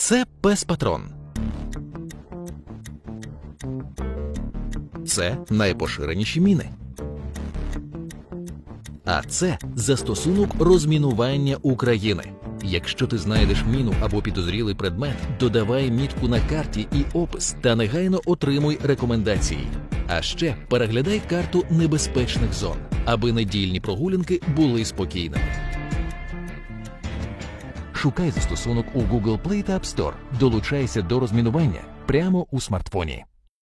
Це пес патрон. Це найпоширеніші міни. А це застосунок розмінування України. Якщо ти знайдеш міну або підозрілий предмет, додавай мітку на карті і опис та негайно отримуй рекомендації. А ще переглядай карту небезпечних зон, аби недільні прогулянки були спокійними. Шукай застосунок у Google Play та App Store. Долучайся до розмінування прямо у смартфоні.